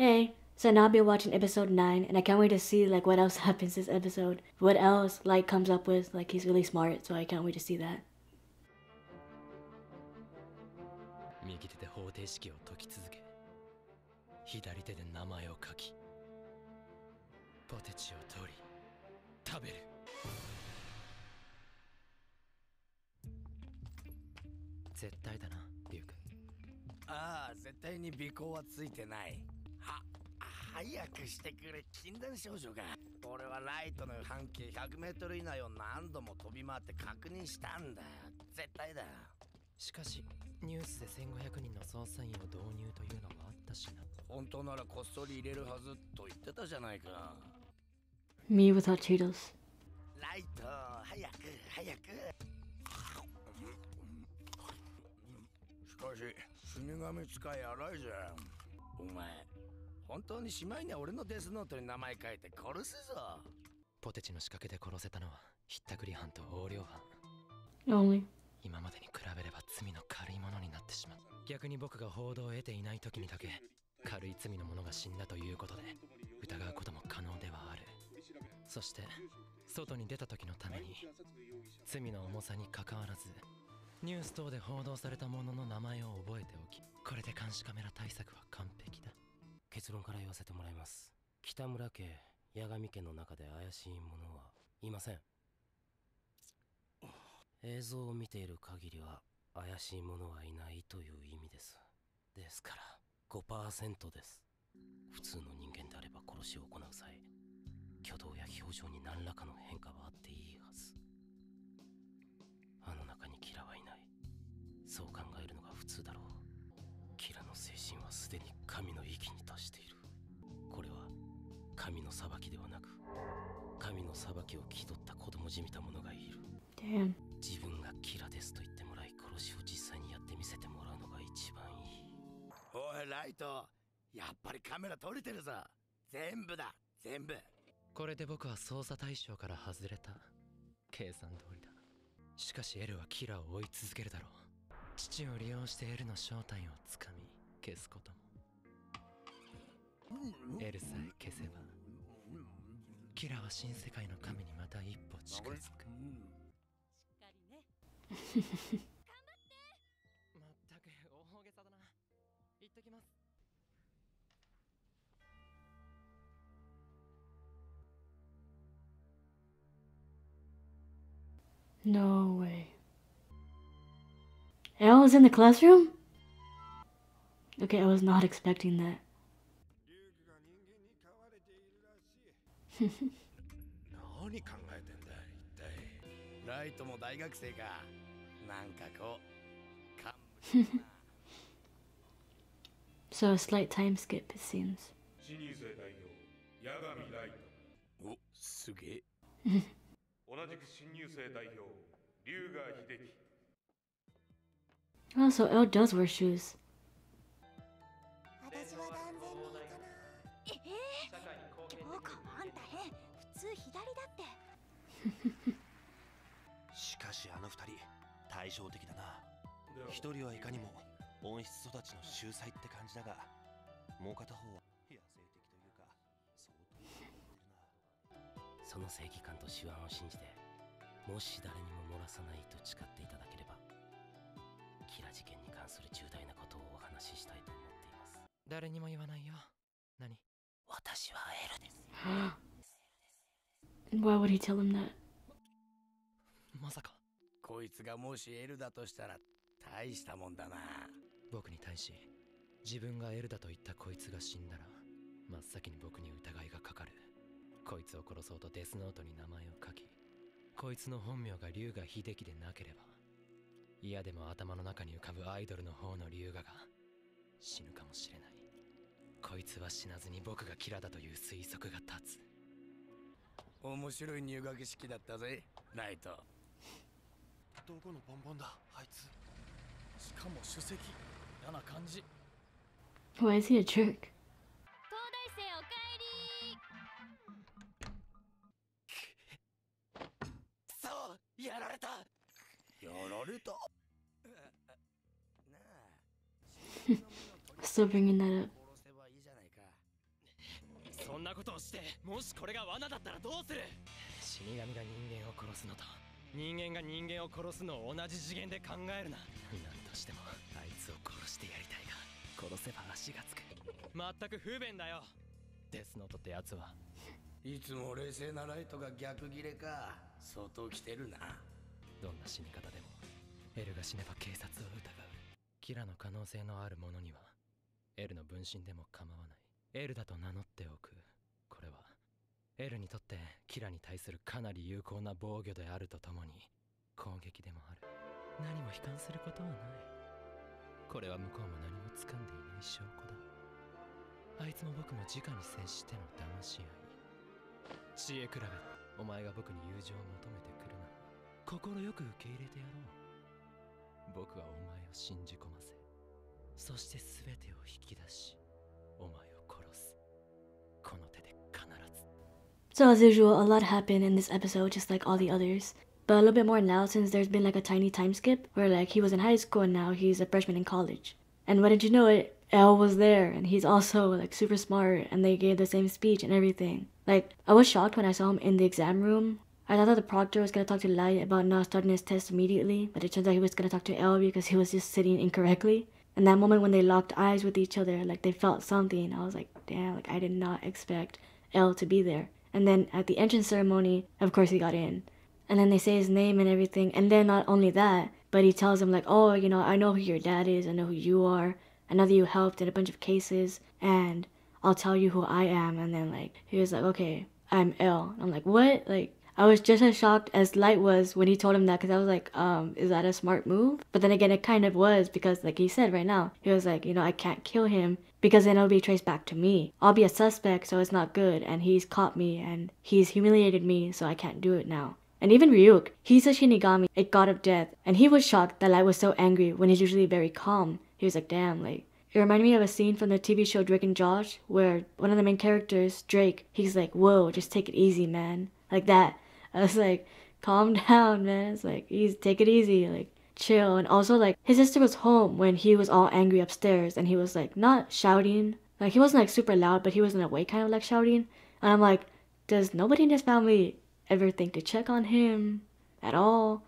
hey. So now I'll be watching episode 9 and I can't wait to see like what else happens this episode. What else Light comes up with, like he's really smart so I can't wait to see that. 右手で方程式を解き続け左手で名前を書きポテチを取り食べる絶対だなリュークああ絶対に尾行はついてない早くしてくれ禁断症状が。俺はライトの半径 100m 以内を何度も飛び回って確認したんだ。よ絶対だ。よしかしニュースで1500人の捜査員を導入というのもあったしな。本当ならこっそり入れるはずと言ってたじゃないか。Me without Cheetos. ライト早く早く。しかし死神使い荒いじゃんお前本当にしまいには俺のデスノートに名前書いて殺すぞ。ポテチの仕掛けで殺せたのはひったくり犯と横領犯.今までに比べれば罪の軽いものになってしまう。逆に僕が報道を得ていない時にだけ軽い罪の者が死んだということで疑うことも可能ではある。そして外に出た時のために罪の重さにかかわらずニュース等で報道された者の名前を覚えておきこれで監視カメラ対策は完璧だ結論から言わせてもらいます。北村家八神家の中で怪しい者はいません。映像を見ている限りは怪しい者はいないという意味です。ですから5%です。普通の人間であれば殺しを行う際挙動や表情に何らかの変化はあっていいはず。あの中にキラはいない。そう考えるのが普通だろう。神の裁きではなく神の裁きを気取った子供じみた者がいる。Damn. 自分がキラですと言ってもらい殺しを実際にやってみせてもらうのが一番いい。おいライト。やっぱりカメラ撮れてるぞ。全部だ。全部。これで僕は捜査対象から外れた。計算通りだ。しかしエルはキラを追い続けるだろう。父を利用してエルの正体をつかみ消すことも。エルさえ消キラは新世界の神にまた一歩近づくまったく大げさだな行ってきます No way. Elle is in the classroom? Okay, I was not expecting that. 何考えてんだ一体ライトも大学生かなんかこうか So a slight time skip, it seems. 新入生代表八神ライトおすげえ同じく新入生代表龍河秀樹 Oh, so Elle does wear shoes. しかしあの二人対照的だな。一人はいかにも温室育ちの秀才って感じだがもう片方は野生的というか相当るな。その正義感と手腕を信じてもし誰にも漏らさないと誓っていただければキラ事件に関する重大なことをお話ししたいと思っています。誰にも言わないよ。何？私はエルです。Why would he tell him that? まさか。こいつがもし L だとしたら大したもんだな。僕に対し自分がエルだと言ったこいつが死んだら真っ先に僕に疑いがかかる。こいつを殺そうとデスノートに名前を書きこいつの本名が龍河秀樹でなければ嫌でも頭の中に浮かぶアイドルの方の龍河が死ぬかもしれない。こいつは死なずに僕がキラだという推測が立つ。面白い入学式だったぜライトどこのボンボンだあいつ。しかも首席。嫌な感じ。Why is he a jerk? 東大生おかそうやられた。やられた。なあ Still bringing that up. 殺せばいいじゃないか。してもしこれが罠だったらどうする？死神が人間を殺すのと人間が人間を殺すのを同じ次元で考えるな。何としてもあいつを殺してやりたいが殺せば足がつく。全く不便だよ。デスノートってやつは。いつも冷静なライトが逆ギレか。相当来てるな。どんな死に方でもエルが死ねば警察を疑う。キラの可能性のある者にはエルの分身でも構わない。エルだと名乗っておく。これはエルにとってキラに対するかなり有効な防御であるとともに攻撃でもある。何も悲観することはない。これは向こうも何も掴んでいない証拠だ。あいつも僕も直に接しての騙し合い。知恵比べお前が僕に友情を求めてくるな。快く受け入れてやろう。僕はお前を信じ込ませそして全てを引き出しお前を殺す。この手で So as usual, a lot happened in this episode, just like all the others. But a little bit more now since there's been like a tiny time skip where like he was in high school and now he's a freshman in college. And when didn't you know it? L was there and he's also like super smart and they gave the same speech and everything. Like I was shocked when I saw him in the exam room. I thought that the proctor was gonna talk to Light about not starting his test immediately, but it turns out he was gonna talk to L because he was just sitting incorrectly. And that moment when they locked eyes with each other, like they felt something, I was like, damn, like I did not expect L to be there. And then at the entrance ceremony, of course he got in. And then they say his name and everything. And then not only that, but he tells him like, oh, you know, I know who your dad is. I know who you are. I know that you helped in a bunch of cases, and I'll tell you who I am. And then like he was like, okay, I'm L. I'm like, what? Like I was just as shocked as Light was when he told him that because I was like, um, is that a smart move? But then again, it kind of was because like he said right now, he was like, you know, I can't kill him because then it'll be traced back to me. I'll be a suspect, so it's not good. And he's caught me and he's humiliated me, so I can't do it now. And even Ryuk, he's a Shinigami, a god of death, and he was shocked that Light was so angry when he's usually very calm. He was like, damn, like, it reminded me of a scene from the TV show Drake and Josh, where one of the main characters, Drake, he's like, whoa, just take it easy, man. Like that. I was like, calm down, man. It's like, easy, take it easy, like, chill. And also, like, his sister was home when he was all angry upstairs, and he was like, not shouting. Like, he wasn't like super loud, but he was in a way kind of like shouting. And I'm like, does nobody in his family ever think to check on him at all?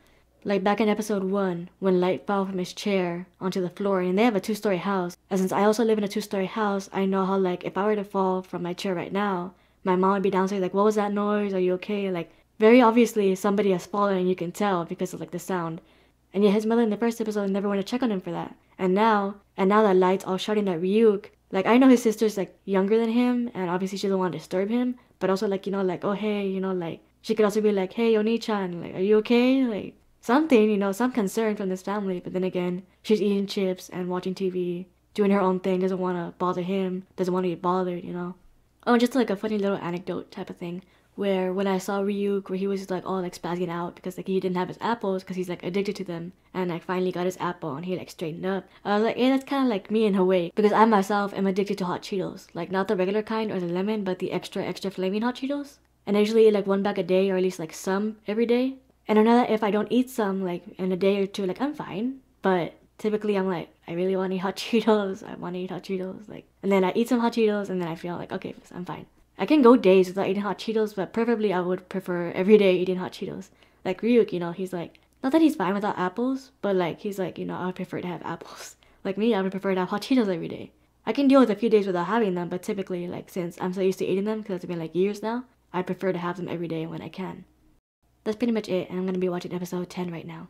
Like back in episode 1, when Light fell from his chair onto the floor, and they have a two story house. And since I also live in a two story house, I know how, like, if I were to fall from my chair right now, my mom would be downstairs, like, what was that noise? Are you okay? Like, very obviously, somebody has fallen, and you can tell because of, like, the sound. And yet, his mother in the first episode never went to check on him for that. And now, and now that Light's all shouting at Ryuk, like, I know his sister's, like, younger than him, and obviously she doesn't want to disturb him, but also, like, you know, like, oh, hey, you know, like, she could also be like, hey, Onii-chan, like, are you okay? Like, something, you know, some concern from this family. But then again, she's eating chips and watching TV, doing her own thing, doesn't want to bother him, doesn't want to get bothered, you know. Oh, just like a funny little anecdote type of thing, where when I saw Ryuk, where he was like all like spazzing out because like he didn't have his apples because he's like addicted to them, and like finally got his apple and he like straightened up. I was like, yeah, that's kind of like me in a way because I myself am addicted to hot Cheetos, like not the regular kind or the lemon, but the extra extra flaming hot Cheetos. And I usually eat like one bag a day or at least like some every day. And I know that if I don't eat some like in a day or two, like I'm fine. But typically I'm like, I really want to eat hot Cheetos. I want to eat hot Cheetos. Like, and then I eat some hot Cheetos, and then I feel like, okay, I'm fine. I can go days without eating hot Cheetos, but preferably I would prefer every day eating hot Cheetos. Like Ryuk, you know, he's like, not that he's fine without apples, but like he's like, you know, I would prefer to have apples. Like me, I would prefer to have hot Cheetos every day. I can deal with a few days without having them, but typically, like since I'm so used to eating them, because it's been like years now, I prefer to have them every day when I can. That's pretty much it, and I'm gonna be watching episode 10 right now.